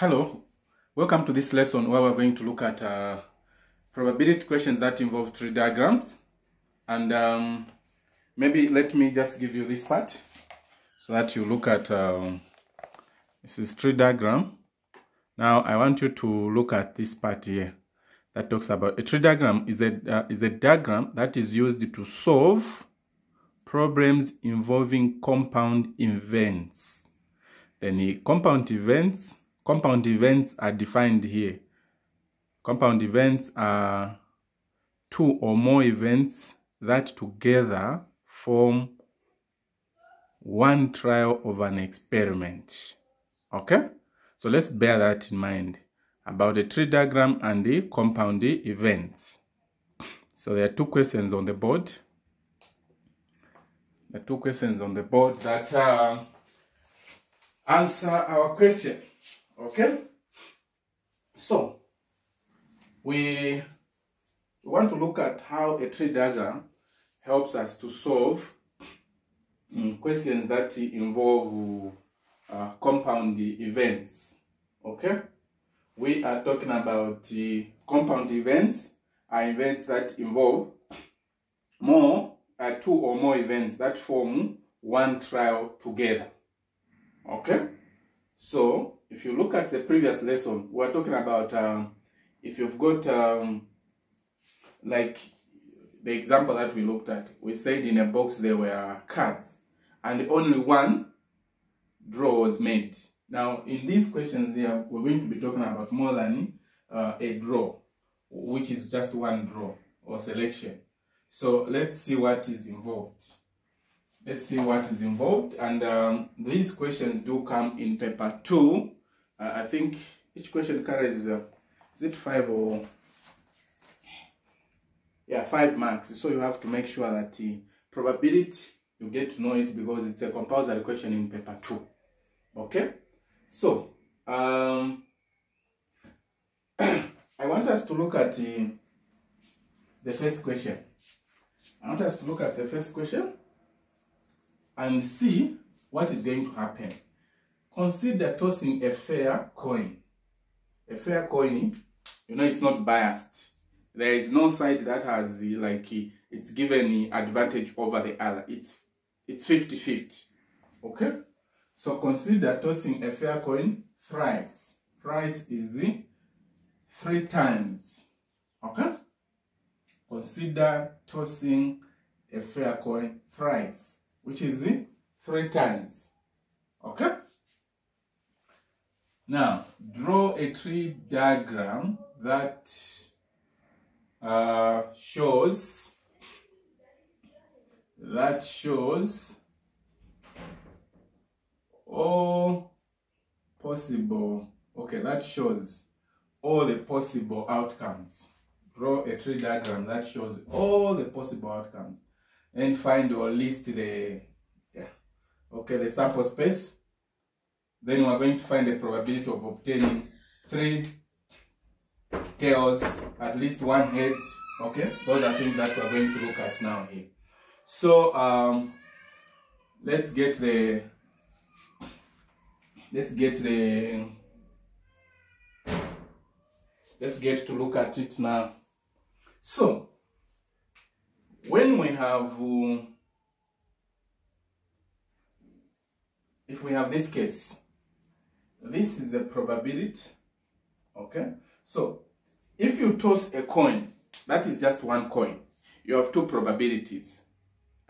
hello, welcome to this lesson where we're going to look at uh, probability questions that involve tree diagrams. And um, maybe let me just give you this part so that you look at um, this is tree diagram. Now I want you to look at this part here that talks about a tree diagram is a uh, is a diagram that is used to solve problems involving compound events. Then the compound events compound events are defined here. Compound events are two or more events that together form one trial of an experiment. Okay? So let's bear that in mind about the tree diagram and the compound events. So there are two questions on the board. The two questions on the board that uh, answer our question. Okay? So, we want to look at how a tree diagram helps us to solve um, questions that involve uh, compound events. Okay? We are talking about the compound events are events that involve more, uh, two or more events that form one trial together. Okay? So, if you look at the previous lesson, we are talking about um, if you've got um, like the example that we looked at, we said in a box there were cards and only one draw was made. Now, in these questions here, we're going to be talking about more than uh, a draw, which is just one draw or selection. So let's see what is involved. Let's see what is involved. And um, these questions do come in paper two. Uh, I think each question carries, uh, is it five or, yeah, five marks. So you have to make sure that the probability, you get to know it because it's a compulsory question in paper two. Okay? So, um, I want us to look at uh, the first question. I want us to look at the first question and see what is going to happen. Consider tossing a fair coin. A fair coin, you know, it's not biased. There is no side that has like it's given advantage over the other. It's it's 50-50. Okay? So consider tossing a fair coin thrice. Thrice is three times. Okay? Consider tossing a fair coin thrice, which is three times. Okay? Now, draw a tree diagram that uh, shows that shows all possible okay that shows all the possible outcomes. Draw a tree diagram that shows all the possible outcomes and find or list the yeah okay the sample space then we're going to find the probability of obtaining three tails at least one head okay? Those are things that we're going to look at now here. So um let's get the let's get the let's get to look at it now. So when we have uh, if we have this case this is the probability okay so if you toss a coin that is just one coin you have two probabilities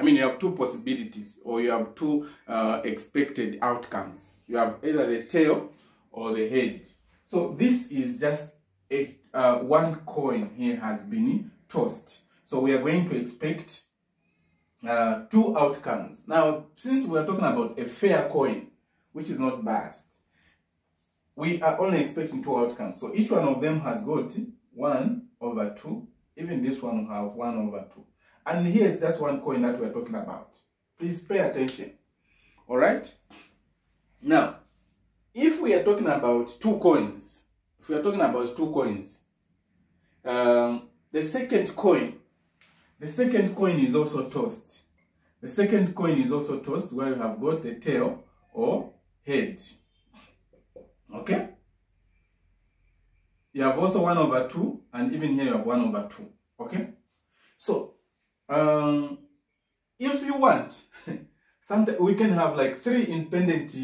I mean, you have two possibilities or you have two uh, expected outcomes. You have either the tail or the head. So this is just a uh, one coin here has been tossed. So we are going to expect uh, two outcomes. Now, since we are talking about a fair coin, which is not biased, we are only expecting two outcomes. So each one of them has got 1 over 2. Even this one will have 1 over 2. And here's just one coin that we're talking about. Please pay attention. All right? Now, if we are talking about two coins, if we are talking about two coins, um, the second coin, the second coin is also tossed. The second coin is also tossed where you have got the tail or head. Okay? you have also 1 over 2, and even here you have 1 over 2. Okay? So, um, if you want, sometimes we can have like three independent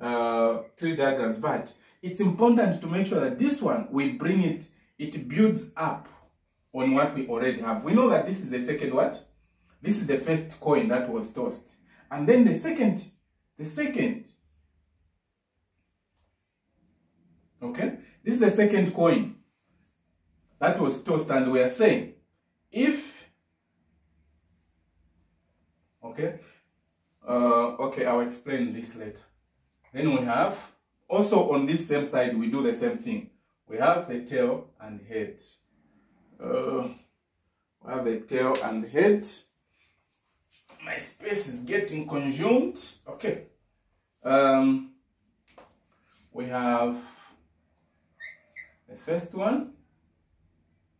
uh, tree diagrams, but it's important to make sure that this one, we bring it, it builds up on what we already have. We know that this is the second what? This is the first coin that was tossed. And then the second, the second, okay? This is the second coin that was tossed and we are saying, if, okay, uh, okay, I'll explain this later. Then we have, also on this same side, we do the same thing. We have the tail and head. Uh, we have the tail and head. My space is getting consumed. Okay. Um, we have the first one,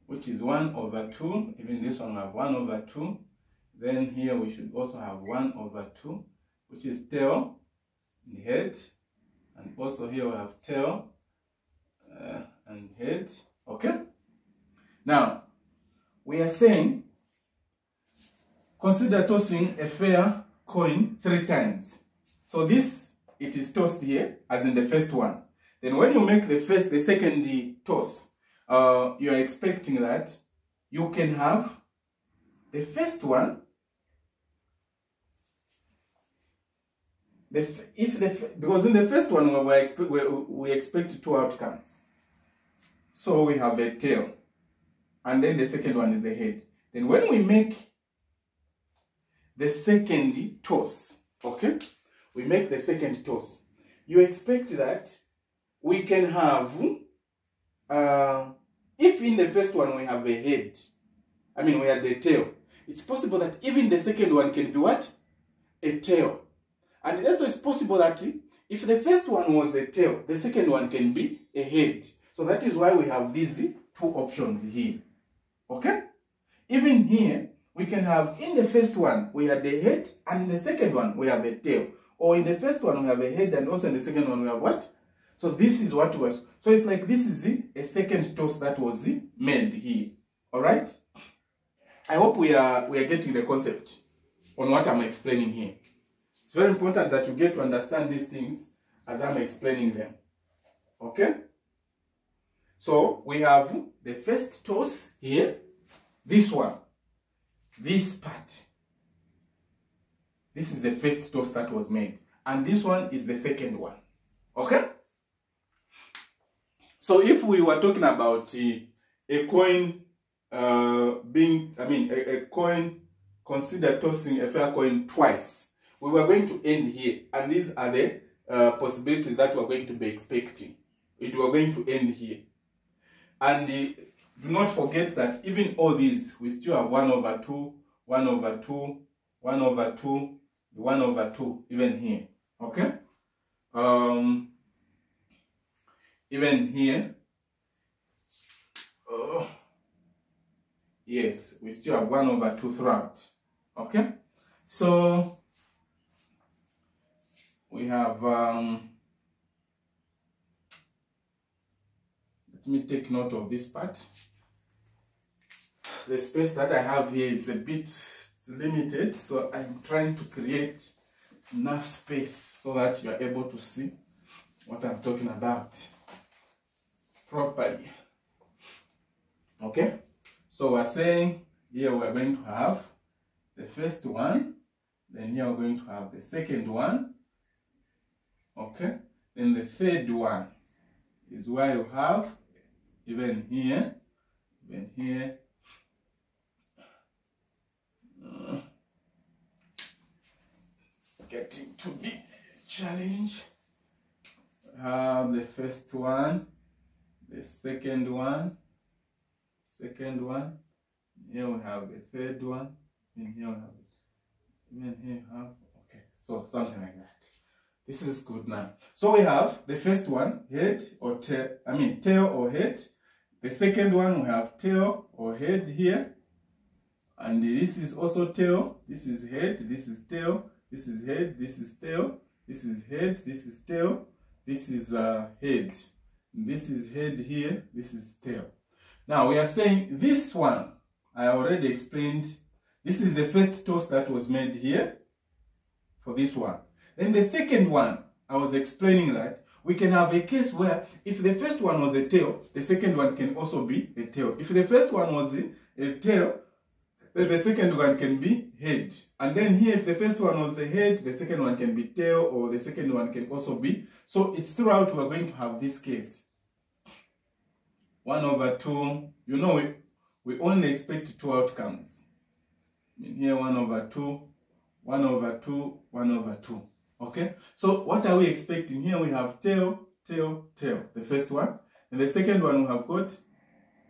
which is 1 over 2. Even this one we have 1 over 2. Then here we should also have 1 over 2, which is tail and head. And also here we have tail uh, and head. Okay? Now, we are saying, consider tossing a fair coin three times. So this, it is tossed here, as in the first one. Then when you make the first, the second toss, uh, you are expecting that you can have the first one. The if the because in the first one we, expect, we, we expect two outcomes. So we have a tail and then the second one is the head. Then when we make the second toss okay? We make the second toss you expect that we can have uh, if in the first one we have a head i mean we have the tail it's possible that even the second one can be what a tail and also it's possible that if the first one was a tail, the second one can be a head. So that is why we have these two options here. Okay? Even here, we can have in the first one, we have the head, and in the second one, we have a tail. Or in the first one, we have a head, and also in the second one, we have what? So this is what was. So it's like this is the, a second toss that was made here. All right? I hope we are we are getting the concept on what I'm explaining here. It's very important that you get to understand these things as I'm explaining them. Okay? So we have the first toss here, this one, this part. This is the first toss that was made. And this one is the second one. Okay? So if we were talking about uh, a coin uh, being, I mean, a, a coin, consider tossing a fair coin twice we were going to end here. And these are the uh, possibilities that we're going to be expecting. It we're going to end here. And uh, do not forget that even all these we still have 1 over 2 1 over 2 1 over 2 1 over 2 even here. Okay? Um even here? Oh. Yes we still have 1 over 2 throughout. Okay? So we have um, let me take note of this part. The space that I have here is a bit limited so I'm trying to create enough space so that you are able to see what I'm talking about properly okay so we're saying here we're going to have the first one then here we're going to have the second one Okay? Then the third one is where you have even here, even here. Uh, it's getting to be a challenge. Have the first one, the second one, second one. Here we have the third one, and here we have. Even here we have okay, so something like that. This is good now. So we have the first one, head or tail, I mean tail or head. The second one, we have tail or head here. And this is also tail, this is head, this is tail, this is head, this is tail, this is head, this is tail, this is uh, head. This is head here, this is tail. Now we are saying this one, I already explained, this is the first toss that was made here for this one. Then the second one, I was explaining that we can have a case where if the first one was a tail, the second one can also be a tail. If the first one was a, a tail, the second one can be head. And then here, if the first one was the head, the second one can be tail, or the second one can also be. So it's throughout we're going to have this case. 1 over 2, you know, we, we only expect two outcomes. In here, 1 over 2, 1 over 2, 1 over 2. Okay? So what are we expecting? Here we have tail, tail, tail. The first one. And the second one we have got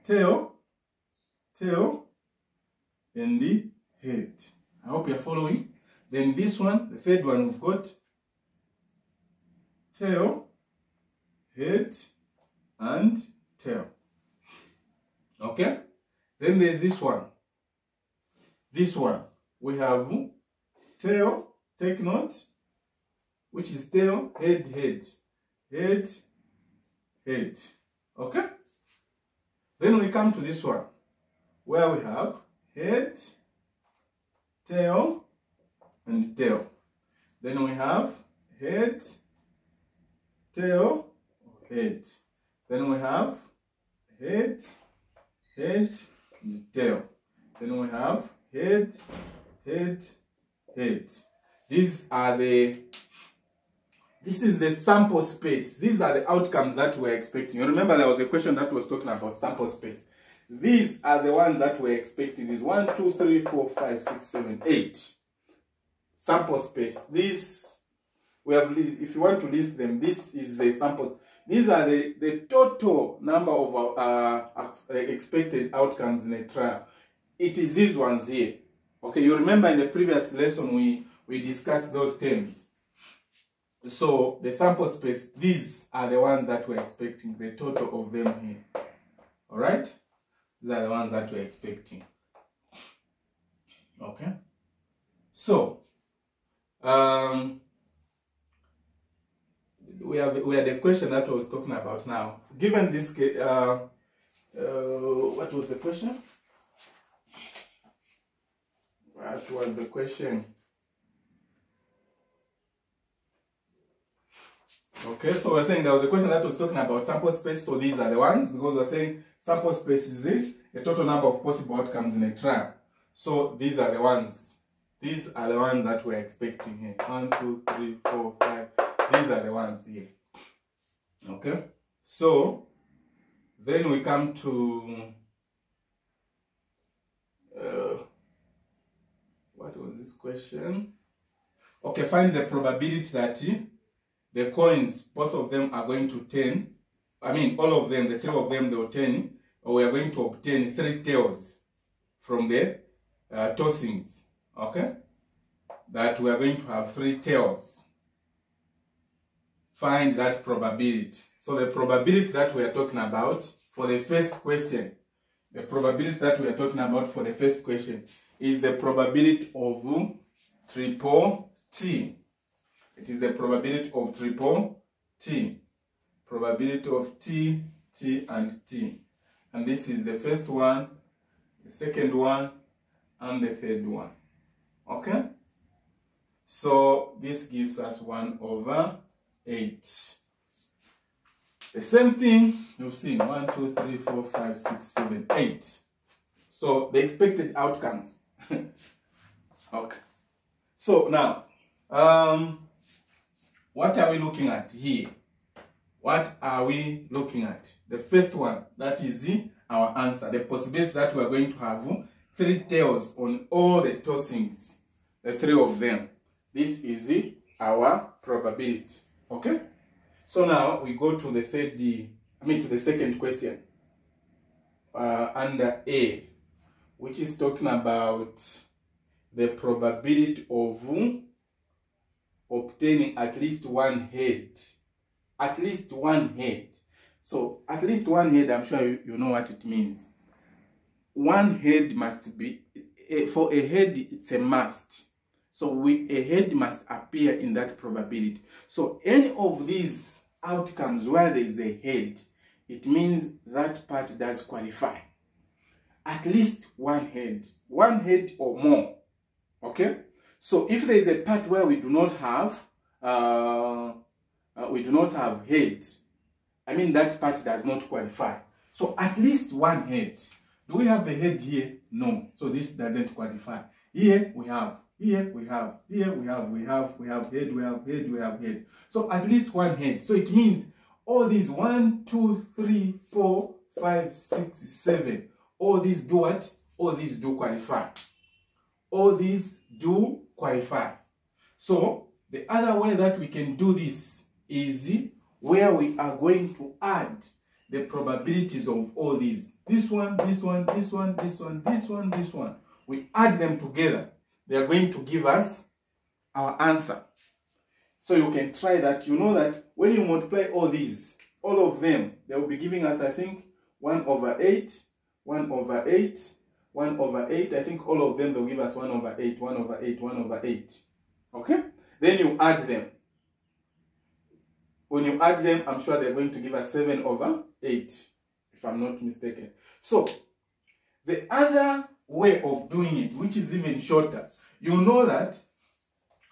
tail, tail, and the head. I hope you're following. Then this one, the third one, we've got tail, head, and tail. Okay? Then there's this one. This one. We have tail, take note, which is tail, head, head, head, head. Okay? Then we come to this one, where we have head, tail, and tail. Then we have head, tail, head. Then we have head, head, and tail. Then we have head, head, head. These are the this is the sample space. These are the outcomes that we're expecting. You remember there was a question that was talking about sample space. These are the ones that we're expecting. Is 1, 2, 3, 4, 5, 6, 7, 8. Sample space. This, we have, if you want to list them, this is the samples. These are the, the total number of uh, expected outcomes in a trial. It is these ones here. Okay, you remember in the previous lesson we, we discussed those terms. So the sample space, these are the ones that we're expecting, the total of them here. All right? These are the ones that we're expecting. Okay? So, um, we have we had a question that was talking about now. Given this, uh, uh, what was the question? What was the question? Okay, so we're saying there was a question that was talking about sample space. So these are the ones because we're saying sample space is it, a total number of possible outcomes in a trial. So these are the ones. These are the ones that we're expecting here. One, two, three, four, five. These are the ones here. Okay. So then we come to uh, what was this question? Okay, find the probability that the coins, both of them are going to turn. I mean, all of them, the three of them, they will turn. Or we are going to obtain three tails from the uh, tossings. Okay? That we are going to have three tails. Find that probability. So the probability that we are talking about for the first question, the probability that we are talking about for the first question is the probability of triple T. It is the probability of triple T. Probability of T, T, and T. And this is the first one, the second one, and the third one. Okay? So this gives us 1 over 8. The same thing you've seen 1, 2, 3, 4, 5, 6, 7, 8. So the expected outcomes. okay. So now, um, what are we looking at here? What are we looking at? The first one, that is the our answer. The possibility that we are going to have three tails on all the tossings, the three of them. This is our probability. Okay? So now we go to the third, I mean to the second question uh, under A, which is talking about the probability of obtaining at least one head. At least one head. So, at least one head, I'm sure you, you know what it means. One head must be, for a head, it's a must. So, we, a head must appear in that probability. So, any of these outcomes where there is a head, it means that part does qualify. At least one head, one head or more. Okay? So if there is a part where we do not have, uh, uh, we do not have head, I mean that part does not qualify. So at least one head. Do we have a head here? No. So this doesn't qualify. Here we have, here we have, here we have, we have, we have head, we have head, we have head. So at least one head. So it means all these one, two, three, four, five, six, seven. All these do what? All these do qualify. All these do qualify. So the other way that we can do this is where we are going to add the probabilities of all these. This one, this one, this one, this one, this one, this one. We add them together. They are going to give us our answer. So you can try that. You know that when you multiply all these, all of them, they will be giving us, I think, 1 over 8, 1 over 8, 1 over 8. I think all of them, they'll give us 1 over 8, 1 over 8, 1 over 8. Okay? Then you add them. When you add them, I'm sure they're going to give us 7 over 8, if I'm not mistaken. So, the other way of doing it, which is even shorter, you know that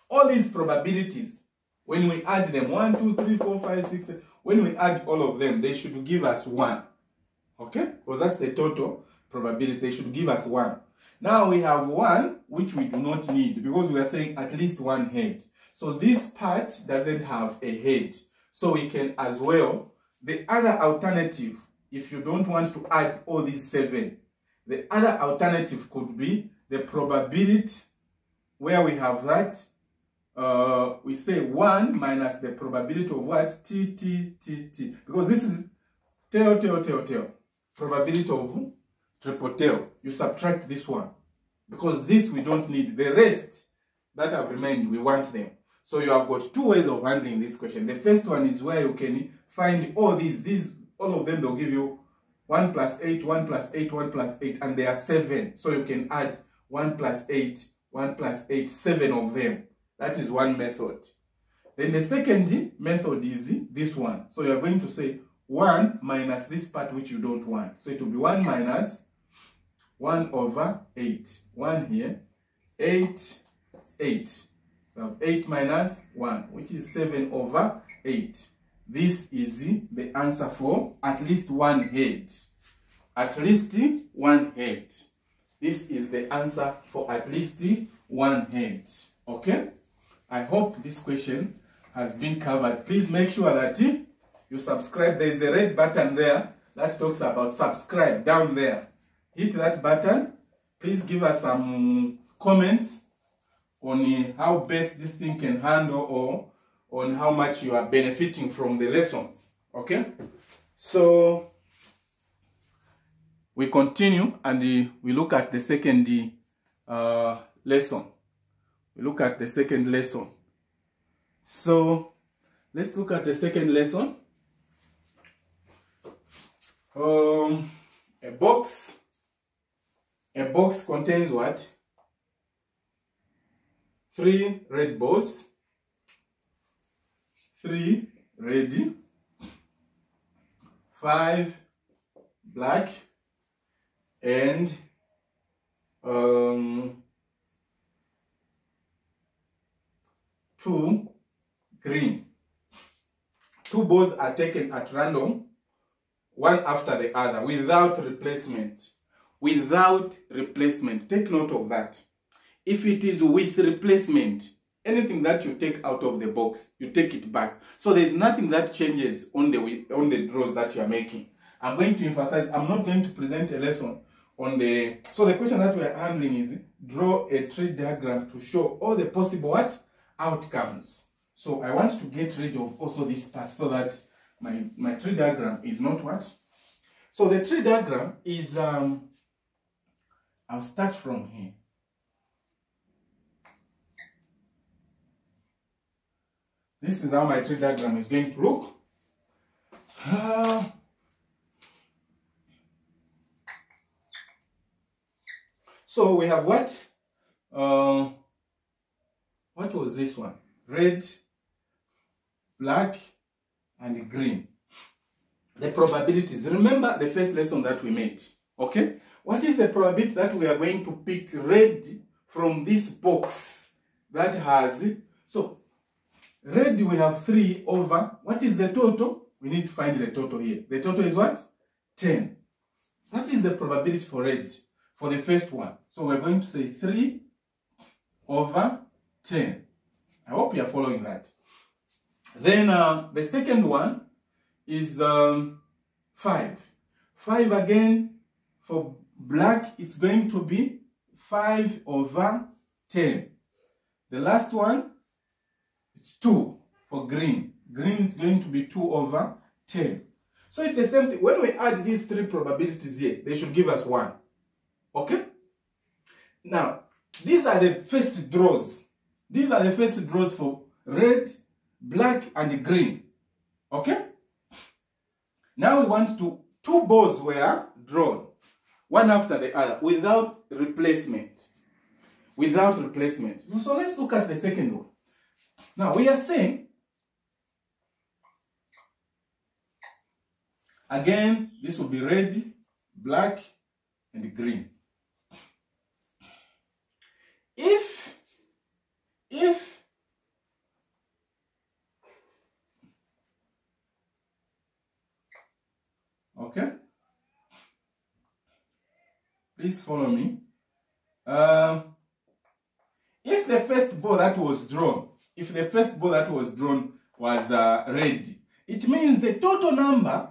all these probabilities, when we add them, 1, 2, 3, 4, 5, 6, 7, when we add all of them, they should give us 1. Okay? Because that's the total probability. They should give us 1. Now we have 1, which we do not need, because we are saying at least one head. So this part doesn't have a head. So we can as well, the other alternative, if you don't want to add all these 7, the other alternative could be the probability where we have that uh, we say 1 minus the probability of what? T, T, T, T. Because this is tail, tail, tail, tail. Probability of triple tail. You subtract this one. Because this we don't need. The rest that have remained, we want them. So you have got two ways of handling this question. The first one is where you can find all these. These, all of them, they'll give you 1 plus 8, 1 plus 8, 1 plus 8, and they are 7. So you can add 1 plus 8, 1 plus 8, 7 of them. That is one method. Then the second method is this one. So you're going to say 1 minus this part which you don't want. So it will be 1 minus 1 over 8. 1 here. 8 8. So have 8 minus 1, which is 7 over 8. This is the answer for at least one head. At least one head. This is the answer for at least one head. Okay? I hope this question has been covered. Please make sure that you subscribe. There is a red button there that talks about subscribe down there. Hit that button. Please give us some comments on how best this thing can handle or on how much you are benefiting from the lessons. Okay? So, we continue and we look at the second uh, lesson we look at the second lesson. So let's look at the second lesson. Um, a box, a box contains what? Three red balls, three red, five black, and um, two green. Two balls are taken at random, one after the other, without replacement. Without replacement. Take note of that. If it is with replacement, anything that you take out of the box, you take it back. So there's nothing that changes on the, on the draws that you are making. I'm going to emphasize, I'm not going to present a lesson on the, so the question that we're handling is draw a tree diagram to show all the possible what? outcomes. So I want to get rid of also this part so that my, my tree diagram is not what? So the tree diagram is, um, I'll start from here. This is how my tree diagram is going to look. Uh, so we have what? Uh, what was this one? Red, black, and green. the probabilities. Remember the first lesson that we made. Okay? What is the probability that we are going to pick red from this box that has... So, red we have 3 over... What is the total? We need to find the total here. The total is what? 10. That is the probability for red for the first one. So we're going to say 3 over 10. I hope you are following that. Then uh, the second one is um, 5. 5 again, for black, it's going to be 5 over 10. The last one, it's 2 for green. Green is going to be 2 over 10. So it's the same thing. When we add these three probabilities here, they should give us 1. Okay? Now, these are the first draws. These are the first draws for red, black, and green. Okay? Now we want to, two balls were drawn, one after the other, without replacement. Without replacement. So let's look at the second one. Now we are saying, again, this will be red, black, and green. If, if Okay? Please follow me. Um, if the first ball that was drawn, if the first ball that was drawn was uh, red, it means the total number,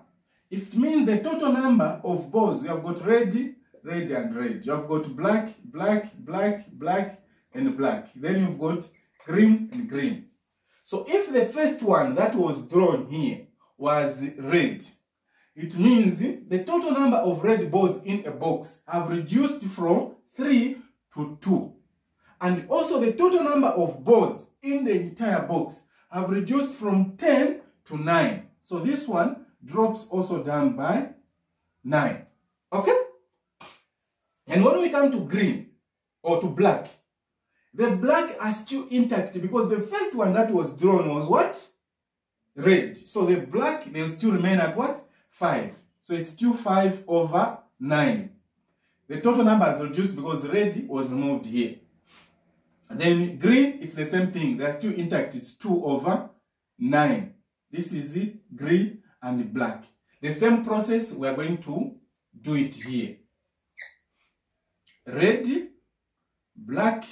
it means the total number of balls, you have got red, red and red. You have got black, black, black, black, and black. Then you've got green and green. So if the first one that was drawn here was red, it means the total number of red balls in a box have reduced from 3 to 2. And also the total number of balls in the entire box have reduced from 10 to 9. So this one drops also down by 9. Okay? And when we come to green or to black, the black are still intact because the first one that was drawn was what? Red. So the black, they'll still remain at what? 5. So it's still 5 over 9. The total number is reduced because red was removed here. And then green, it's the same thing. They're still intact. It's 2 over 9. This is green and black. The same process, we are going to do it here. Red, black,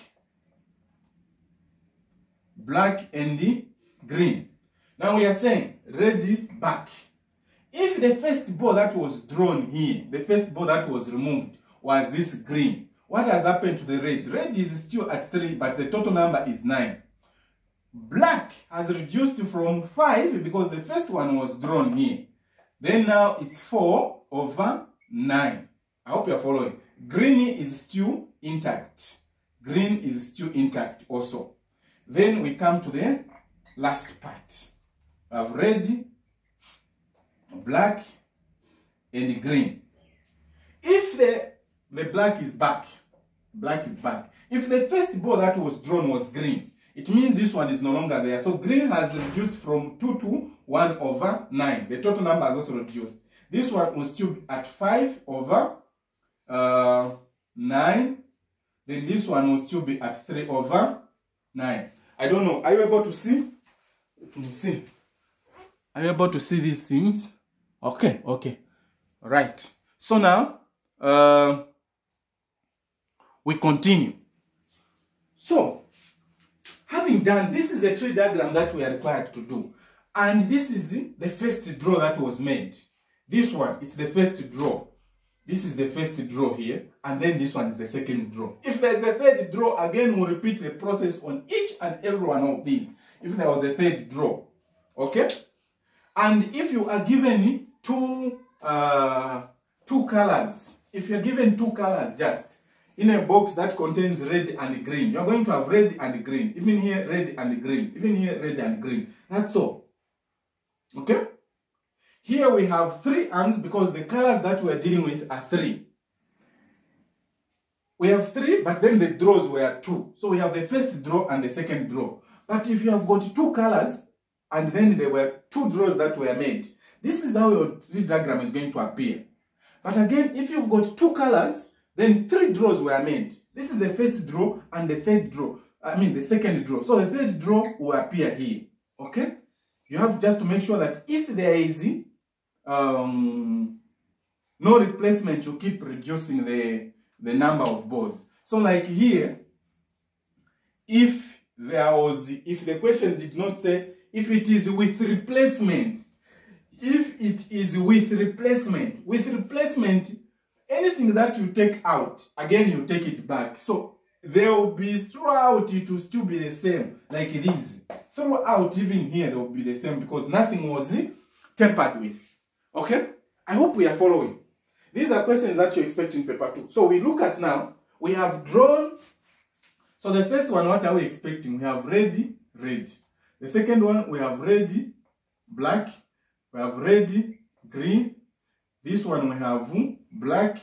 black and green. Now we are saying red back. If the first ball that was drawn here, the first ball that was removed was this green, what has happened to the red? Red is still at 3, but the total number is 9. Black has reduced from 5 because the first one was drawn here. Then now it's 4 over 9. I hope you're following. Green is still intact. Green is still intact also. Then we come to the last part. We have red, black and green. If the, the black is back, black is back. If the first ball that was drawn was green, it means this one is no longer there. So green has reduced from 2 to 1 over 9. The total number has also reduced. This one was still at 5 over uh, 9. Then this one will still be at 3 over 9. I don't know. Are you able to see? Let me see. Are you able to see these things? Okay, okay. Right. So now, uh, we continue. So, having done, this is a tree diagram that we are required to do. And this is the, the first draw that was made. This one, it's the first draw. This is the first draw here, and then this one is the second draw. If there's a third draw, again, we'll repeat the process on each and every one of these. If there was a third draw, okay? And if you are given two, uh, two colors, if you're given two colors just, in a box that contains red and green, you're going to have red and green. Even here, red and green. Even here, red and green. That's all. Okay? Here we have three arms because the colors that we're dealing with are three. We have three, but then the draws were two. So we have the first draw and the second draw. But if you have got two colors, and then there were two draws that were made, This is how your tree diagram is going to appear. But again, if you've got two colors, then three draws were made. This is the first draw and the third draw. I mean the second draw. So the third draw will appear here. Okay? You have just to make sure that if there is um, no replacement, you keep reducing the, the number of balls. So like here, if there was, if the question did not say, if it is with replacement, if it is with replacement, with replacement, anything that you take out, again you take it back. So there will be throughout it will still be the same, like this. Throughout, even here, they will be the same because nothing was tempered with. Okay? I hope we are following. These are questions that you expect in paper two. So we look at now, we have drawn. So the first one, what are we expecting? We have red, red. The second one, we have red, black. We have red, green. This one we have black,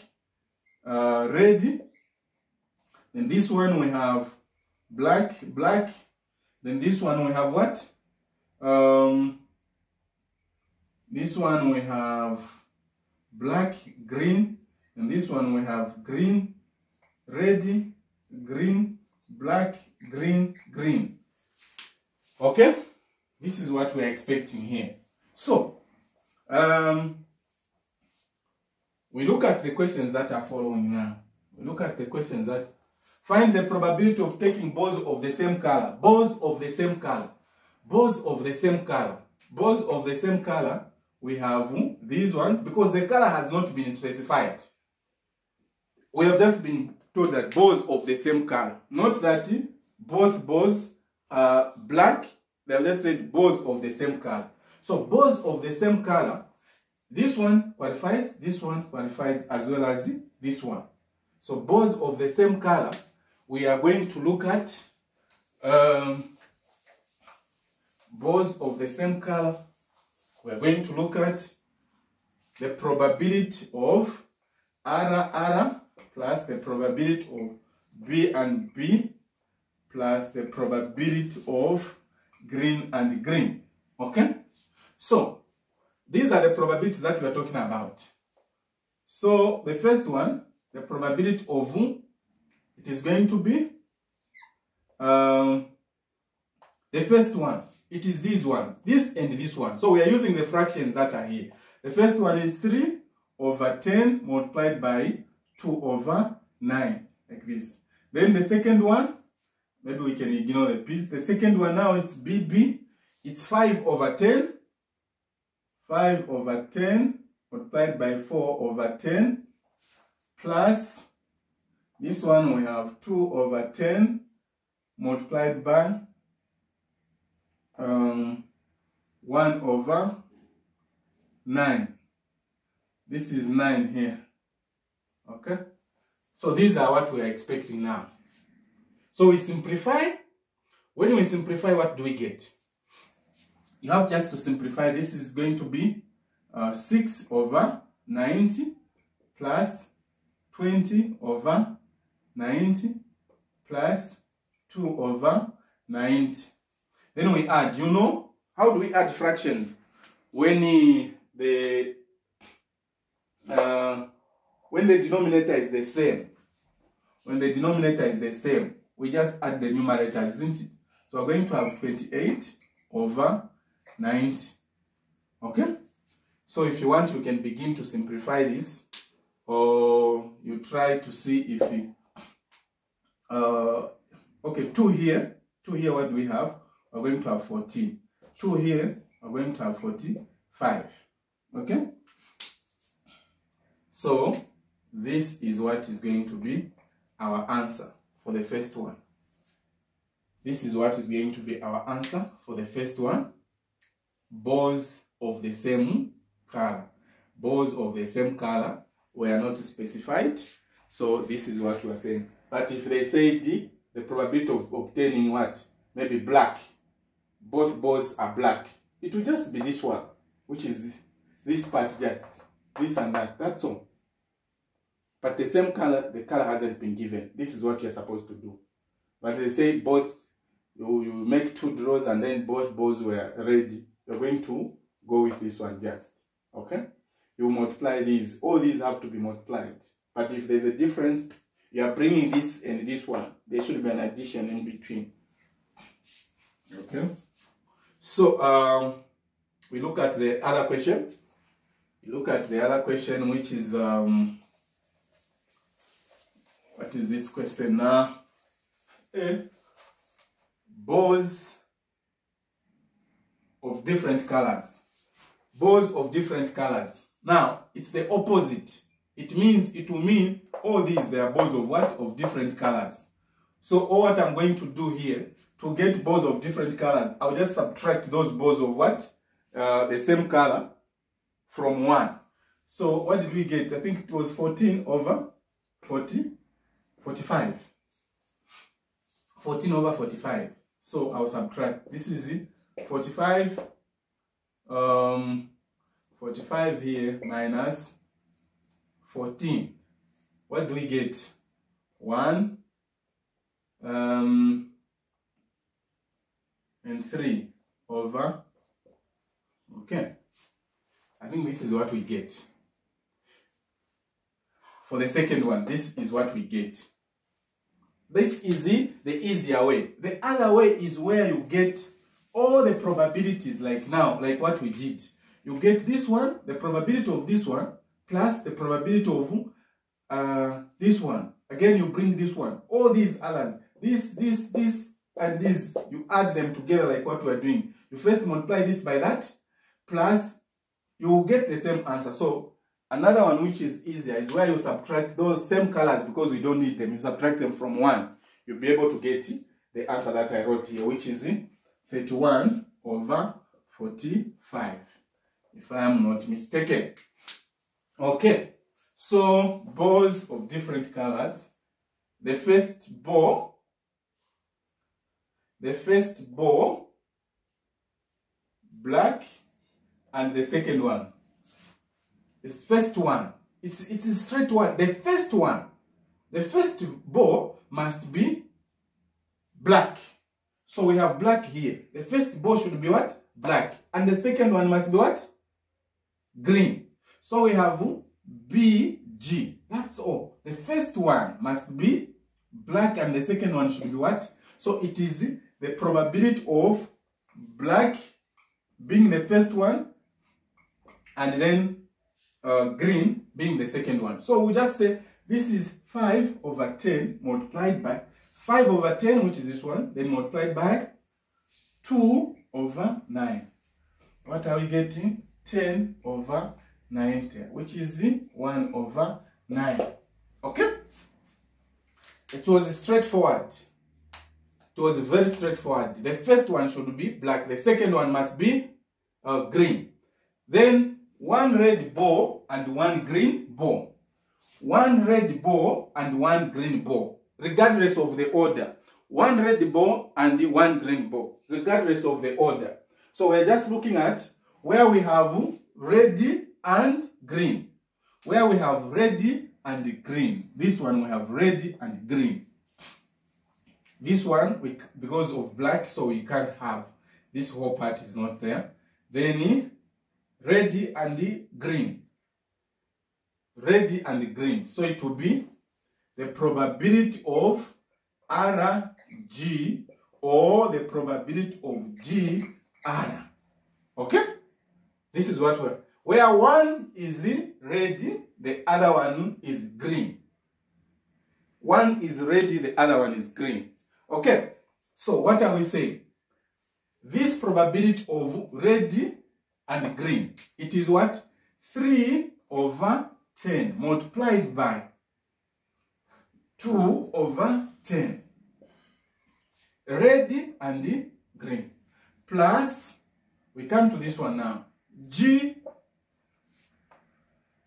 uh, red. Then this one we have black, black. Then this one we have what? Um, this one we have black, green. And this one we have green, red, green, black, green, green. Okay? This is what we're expecting here. So, um, we look at the questions that are following now. We look at the questions that find the probability of taking balls of the same color. Balls of the same color. Balls of the same color. Balls of the same color. We have these ones because the color has not been specified. We have just been told that both of the same color. Not that both balls are black. They have just said both of the same color. So both of the same color this one qualifies, this one qualifies as well as this one. So both of the same color, we are going to look at um, of the same color. We are going to look at the probability of R, R plus the probability of B and B plus the probability of green and green. Okay? So, these are the probabilities that we are talking about. So the first one, the probability of it is going to be um, the first one. It is these ones, this and this one. So we are using the fractions that are here. The first one is 3 over 10 multiplied by 2 over 9, like this. Then the second one, maybe we can ignore the piece. The second one now, it's BB. It's 5 over 10 5 over 10 multiplied by 4 over 10 plus this one we have 2 over 10 multiplied by um, 1 over 9. This is 9 here. Okay? So these are what we are expecting now. So we simplify. When we simplify, what do we get? you have just to simplify. This is going to be uh, 6 over 90 plus 20 over 90 plus 2 over 90. Then we add, you know, how do we add fractions? When the uh, when the denominator is the same, when the denominator is the same, we just add the numerators, isn't it? So we're going to have 28 over 90. Okay? So if you want, you can begin to simplify this or you try to see if you, uh, okay, 2 here, 2 here, what do we have? We're going to have 14. 2 here, we're going to have 45. Okay? So, this is what is going to be our answer for the first one. This is what is going to be our answer for the first one balls of the same color. Balls of the same color were not specified. So this is what we are saying. But if they say D, the probability of obtaining what? Maybe black. Both balls are black. It will just be this one, which is this part just. This and that. That's all. But the same color, the color hasn't been given. This is what you're supposed to do. But they say both, you, you make two draws and then both balls were ready you're going to go with this one just. Okay? You multiply these. All these have to be multiplied. But if there's a difference, you are bringing this and this one. There should be an addition in between. Okay? So, um, we look at the other question. We look at the other question, which is, um, what is this question now? A balls of different colors. Balls of different colors. Now, it's the opposite. It means, it will mean all these, they are balls of what? Of different colors. So all what I'm going to do here, to get balls of different colors, I'll just subtract those balls of what? Uh, the same color from 1. So what did we get? I think it was 14 over 40, 45. 14 over 45. So I'll subtract. This is it. 45. Um, 45 here minus 14. What do we get? 1 um, and 3 over. Okay. I think this is what we get. For the second one, this is what we get. This is the, the easier way. The other way is where you get all the probabilities like now, like what we did. You get this one, the probability of this one, plus the probability of uh, this one. Again, you bring this one. All these others, this, this, this, and this, you add them together like what we are doing. You first multiply this by that, plus you will get the same answer. So another one which is easier is where you subtract those same colors because we don't need them. You subtract them from 1. You'll be able to get the answer that I wrote here, which is 31 over 45, if I am not mistaken. Okay, so balls of different colors. The first ball, the first ball, black, and the second one. The first one, it's, it's a straight one. The first one, the first ball must be black. So we have black here. The first ball should be what? Black. And the second one must be what? Green. So we have B, G. That's all. The first one must be black and the second one should be what? So it is the probability of black being the first one and then uh, green being the second one. So we just say this is 5 over 10 multiplied by 5 over 10, which is this one, then multiplied by 2 over 9. What are we getting? 10 over 90, which is 1 over 9. Okay? It was straightforward. It was very straightforward. The first one should be black. The second one must be uh, green. Then one red ball and one green ball. One red ball and one green ball, regardless of the order. One red ball and one green ball, regardless of the order. So we're just looking at where we have red and green. Where we have red and green. This one we have red and green. This one, we, because of black, so we can't have. This whole part is not there. Then red and green. Red and green. So it will be the probability of RG or the probability of GR. Okay? This is what we're... Where one is red, the other one is green. One is red, the other one is green. Okay? So what are we saying? This probability of red and green. It is what? 3 over 10 multiplied by 2 over 10. Red and green. Plus, we come to this one now. G,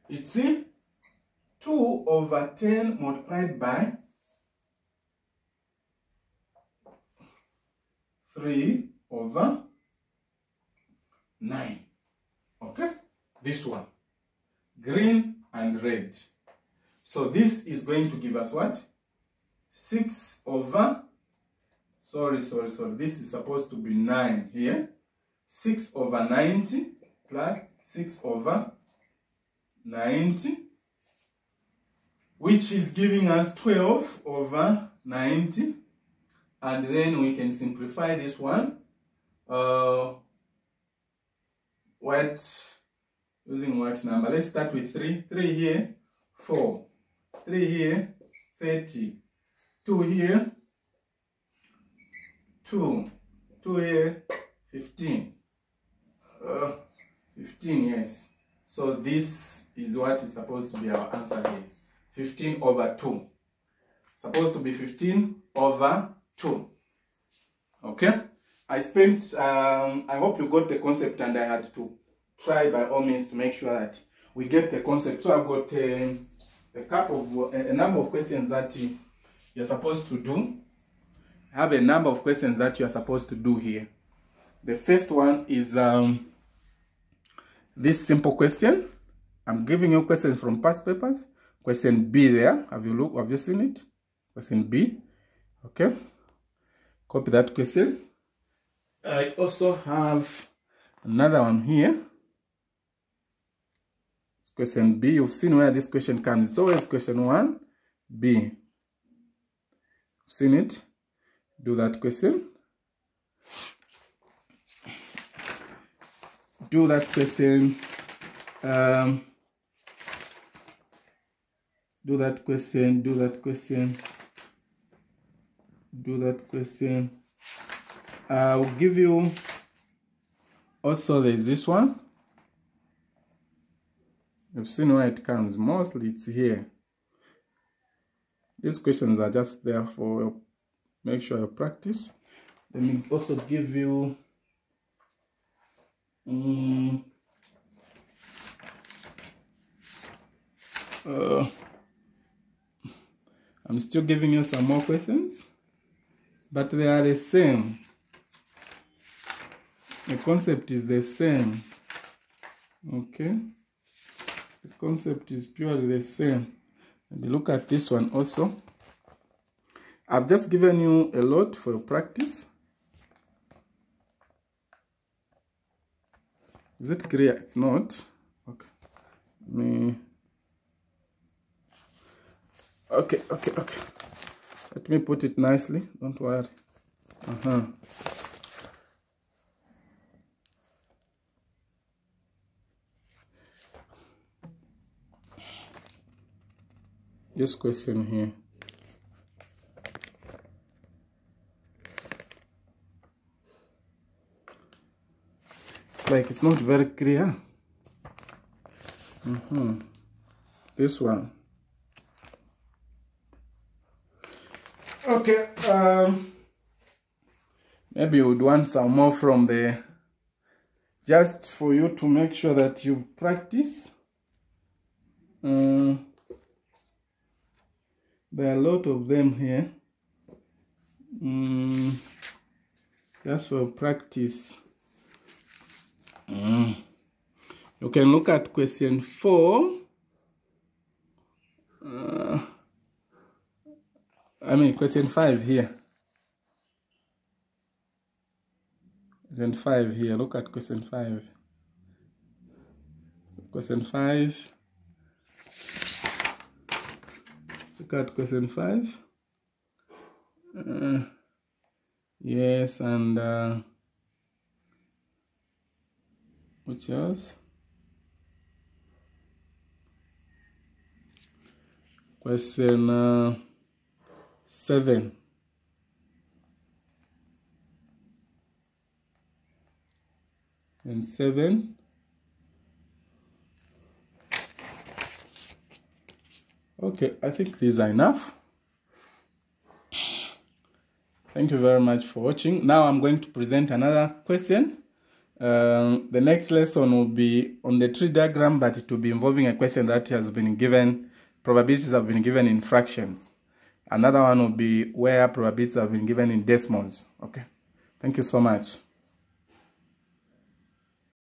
it's 2 over 10 multiplied by 3 over 9. Okay? This one. Green and red. So this is going to give us what? 6 over, sorry, sorry, sorry. This is supposed to be 9 here. 6 over 90 plus 6 over 90, which is giving us 12 over 90. And then we can simplify this one. Uh, what, using what number? Let's start with 3. 3 here, 4. 3 here, 30. 2 here, 2. 2 here, 15. Uh, 15, yes. So this is what is supposed to be our answer here. 15 over 2. Supposed to be 15 over 2. Okay? I spent, um, I hope you got the concept and I had to try by all means to make sure that we get the concept. So I've got um, a couple of, a, a number of questions that you're supposed to do. I have a number of questions that you are supposed to do here. The first one is um, this simple question. I'm giving you questions from past papers. Question B there. Have you look? Have you seen it? Question B. Okay. Copy that question. I also have another one here. It's question B. You've seen where this question comes. It's always question one, B. You've Seen it? Do that question. do that question um, do that question do that question do that question. I'll give you also there's this one. You've seen where it comes. Mostly it's here. These questions are just there for make sure you practice. Let me also give you um, uh, I'm still giving you some more questions, but they are the same. The concept is the same. Okay? The concept is purely the same. And look at this one also. I've just given you a lot for your practice. Is it clear? It's not. Okay. Me. Okay, okay, okay. Let me put it nicely. Don't worry. Uh huh. This question here. It's like it's not very clear. Mm -hmm. This one. Okay, um, maybe you would want some more from the, just for you to make sure that you practice. Uh, there are a lot of them here. Mm, just for practice. Mm. You can look at question 4. Uh, I mean question 5 here. Question 5 here. Look at question 5. Question 5. Look at question 5. Uh, yes, and... Uh, which else? Question uh, 7. And 7. Okay, I think these are enough. Thank you very much for watching. Now I'm going to present another question. Um, the next lesson will be on the tree diagram, but it will be involving a question that has been given, probabilities have been given in fractions. Another one will be where probabilities have been given in decimals. Okay. Thank you so much.